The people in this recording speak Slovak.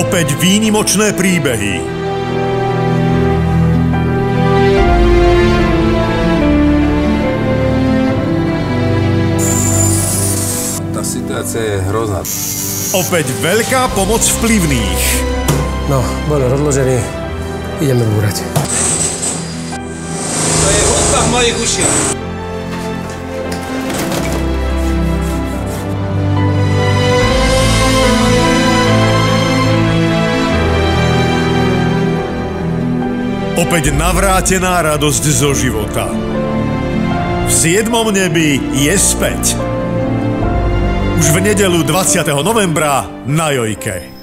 Opäť výnimočné príbehy. Tá situácia je hrozná. Opäť veľká pomoc vplyvných. No, bol rozložený. Ideme búrať. To je hudba v mojich ušiach. Opäť navrátená radosť zo života. V siedmom nebi je späť. Už v nedelu 20. novembra na Jojke.